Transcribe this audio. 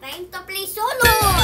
Time to play solos!